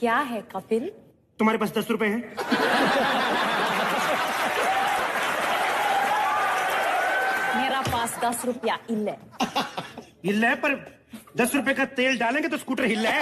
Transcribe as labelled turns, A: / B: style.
A: क्या है कपिल?
B: तुम्हारे पास दस रुपए हैं।
A: मेरा पास दस रुपया इल्ले।
B: हिल है पर दस रुपए का तेल डालेंगे तो स्कूटर हिल है